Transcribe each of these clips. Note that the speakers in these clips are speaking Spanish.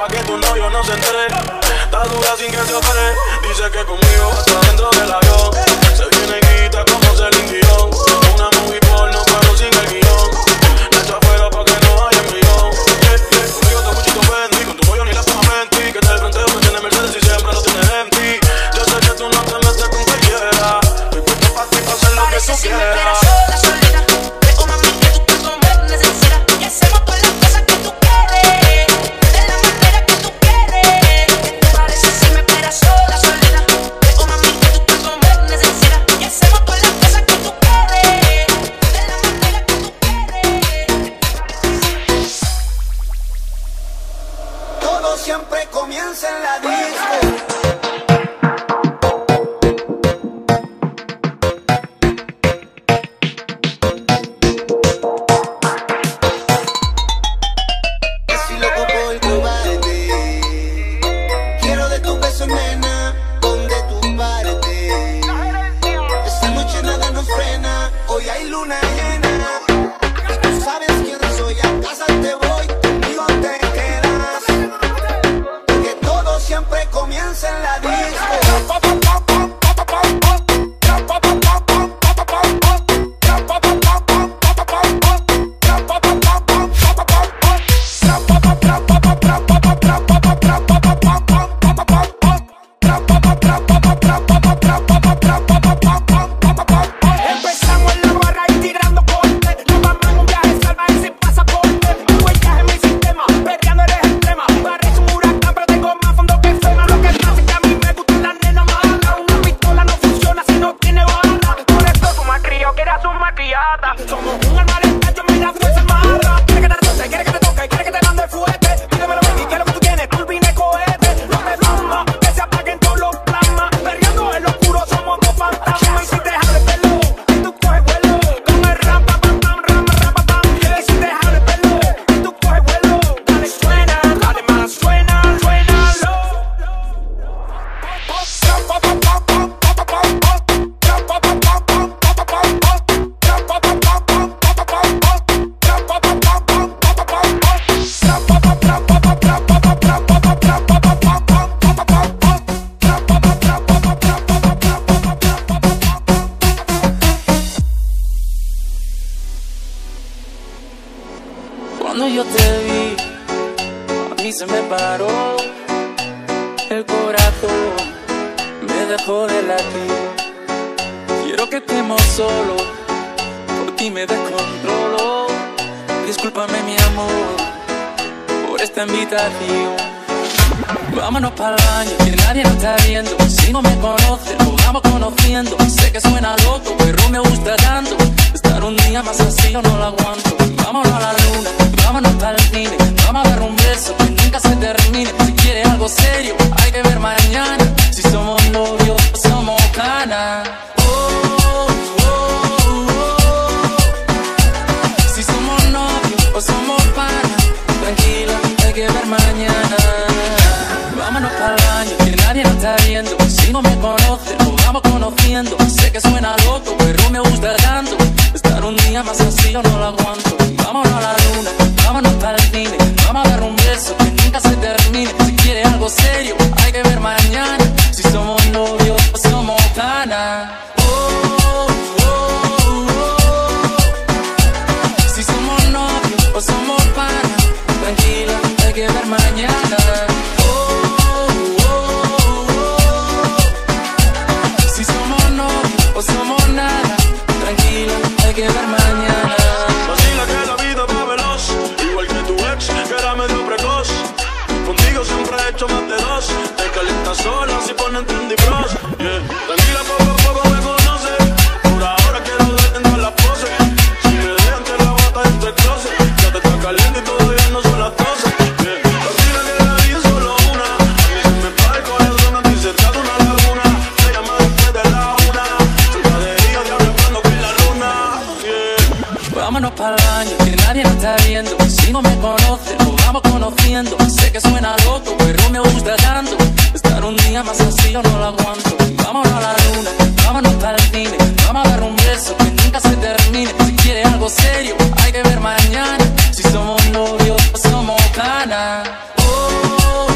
pa' que tu novio no se entere. Está dura sin que se opere. Dice que conmigo hasta dentro del avión. Se viene y quita como se le father. El corazón me dejó de latir. Quiero que estemos solo Por ti me descontrolo. Discúlpame mi amor Por esta invitación. Vámonos para el baño, que nadie nos está viendo. Si no me conoces, nos vamos conociendo. Sé que suena loco, pero me gusta tanto. Estar un día más así yo no lo aguanto. Vámonos a la luna, vámonos para el cine. Vamos a dar un beso que nunca se termine. Si quieres algo serio, hay que ver mañana. Si somos novios, o somos canas. somos pues pana Tranquila, hay que ver mañana Vámonos para el baño, que nadie nos está viendo Si no me conoces mía, más así yo no la aguanto. que. Vámonos para el baño, que nadie nos está viendo. Si no me conoces, nos vamos conociendo. Sé que suena loco, pero me gusta tanto. Estar un día más así yo no lo aguanto. Vámonos a la luna, vámonos para el cine. Vamos a dar un beso que nunca se termine. Si quieres algo serio, hay que ver mañana. Si somos novios, somos ganas. Oh,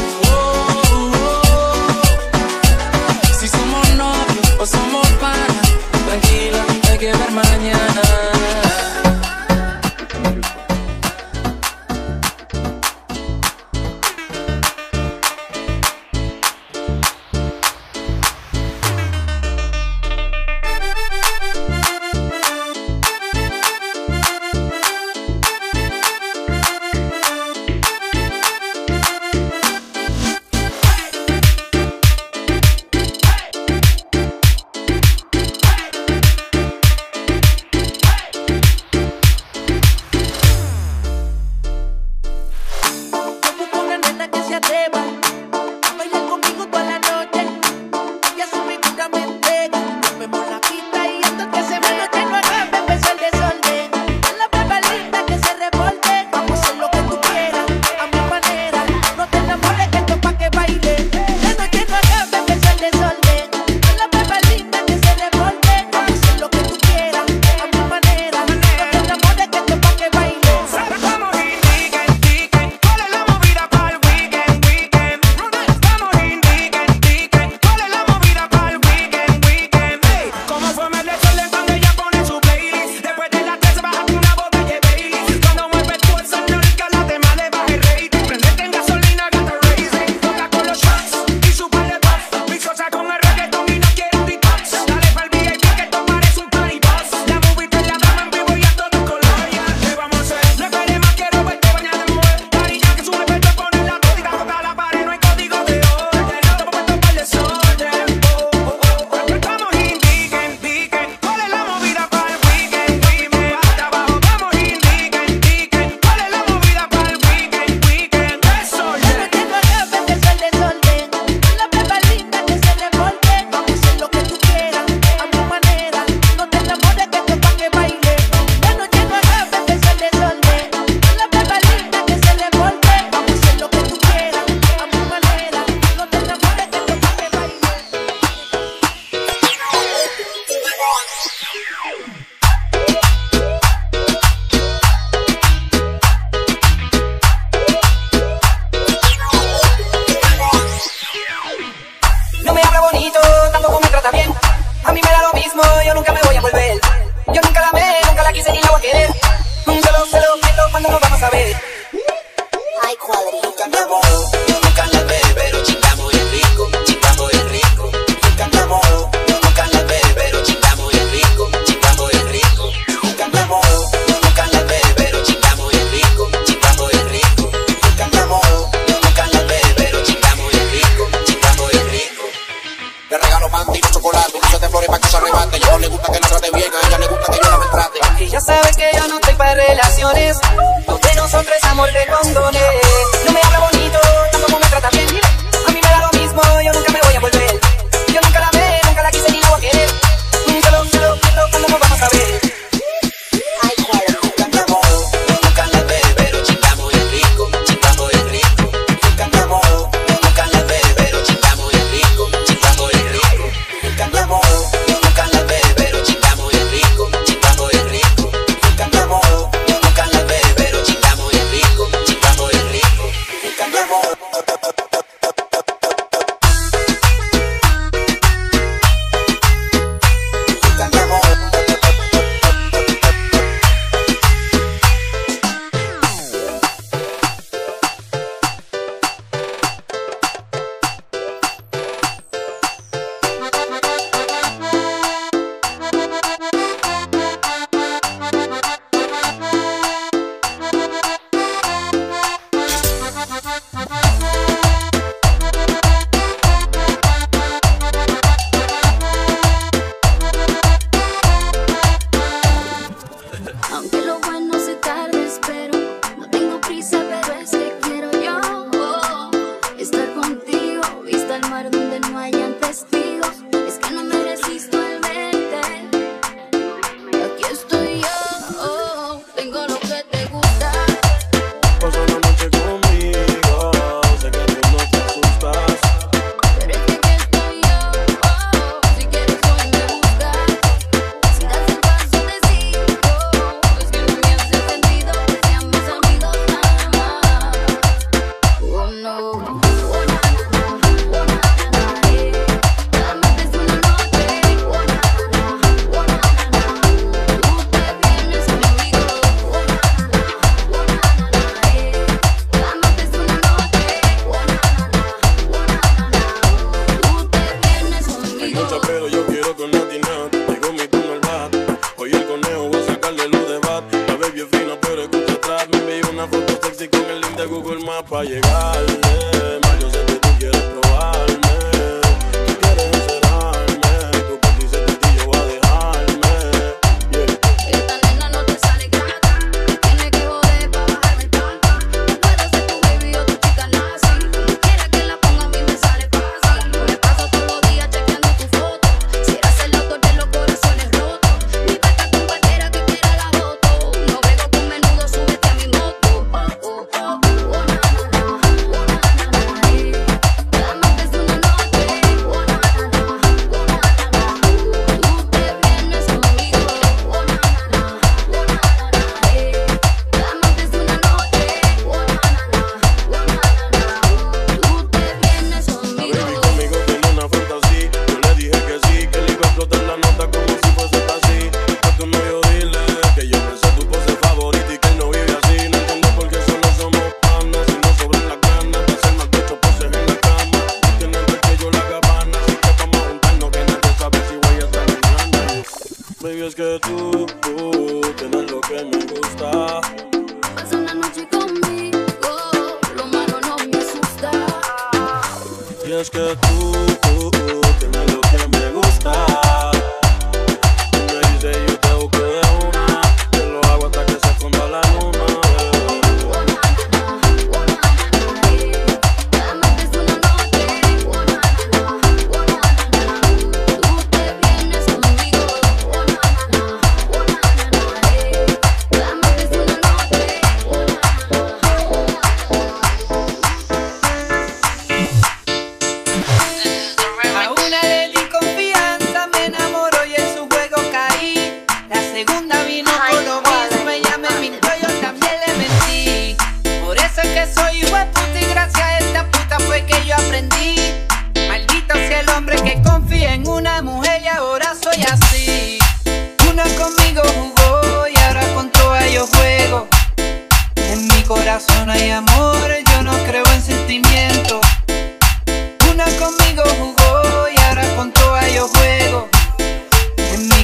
good.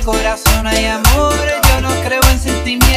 corazón hay amor, yo no creo en sentimientos.